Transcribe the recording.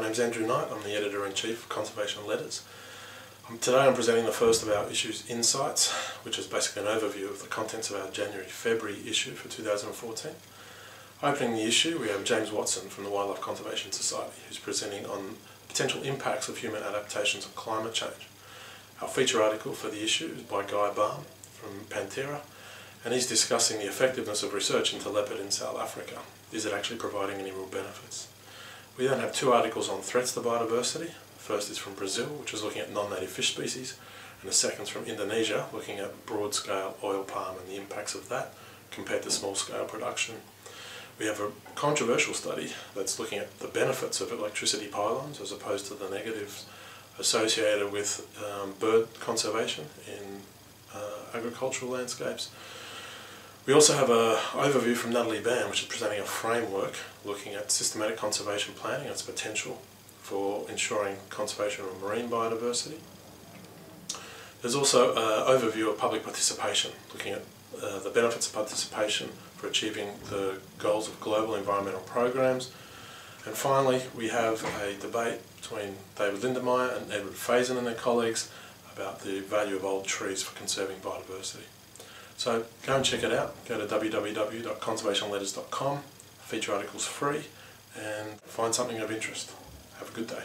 name's Andrew Knight. I'm the Editor-in-Chief of Conservation Letters. Um, today I'm presenting the first of our issues Insights, which is basically an overview of the contents of our January-February issue for 2014. Opening the issue, we have James Watson from the Wildlife Conservation Society, who's presenting on potential impacts of human adaptations on climate change. Our feature article for the issue is by Guy Balme from Panthera, and he's discussing the effectiveness of research into leopard in South Africa. Is it actually providing any real benefits? We then have two articles on threats to biodiversity. The first is from Brazil, which is looking at non-native fish species, and the second is from Indonesia, looking at broad-scale oil palm and the impacts of that compared to small-scale production. We have a controversial study that's looking at the benefits of electricity pylons as opposed to the negatives associated with um, bird conservation in uh, agricultural landscapes. We also have an overview from Natalie Ban, which is presenting a framework looking at systematic conservation planning and its potential for ensuring conservation of marine biodiversity. There's also an overview of public participation, looking at uh, the benefits of participation for achieving the goals of global environmental programs. And finally, we have a debate between David Lindenmayer and Edward Faison and their colleagues about the value of old trees for conserving biodiversity. So go and check it out. Go to www.conservationletters.com. Feature articles free and find something of interest. Have a good day.